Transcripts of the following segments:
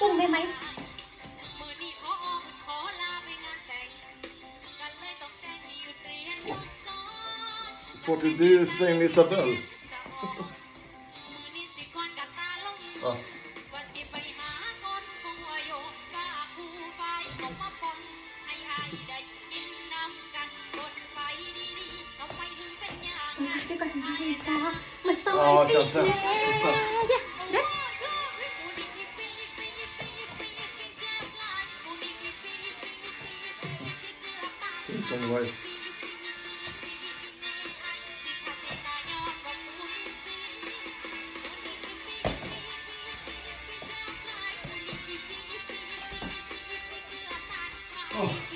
ตุ้งได้ไหมฟอร์ติดีเซนลิซาเบล Oh, God, that's, that's, Oh.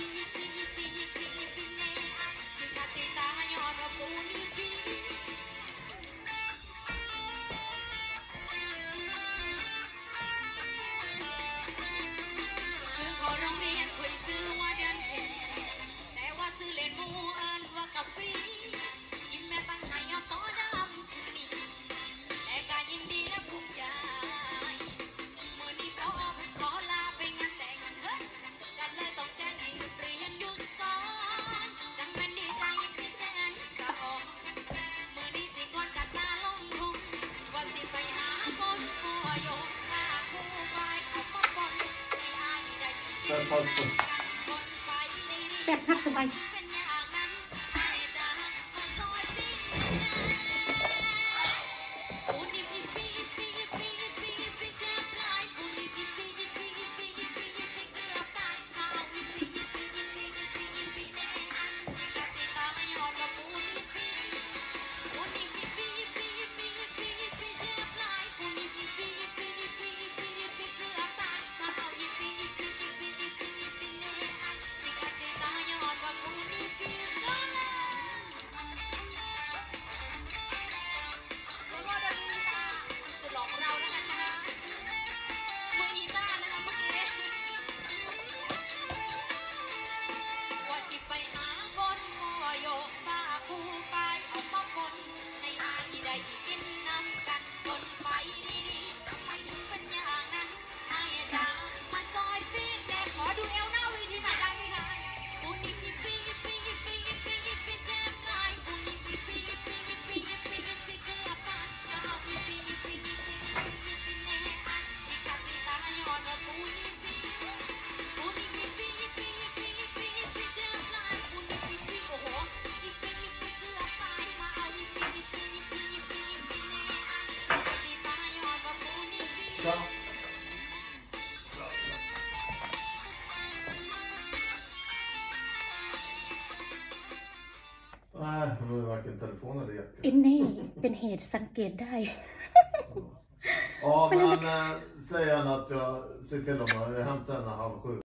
แบบพักสบาย mighty. Nej, hon har varken telefon eller jacka. Nej, เป็นเหตุสังเกตได้ Ja, men eh, säg gärna att jag ser till honom. Jag hämtar henne halv sju.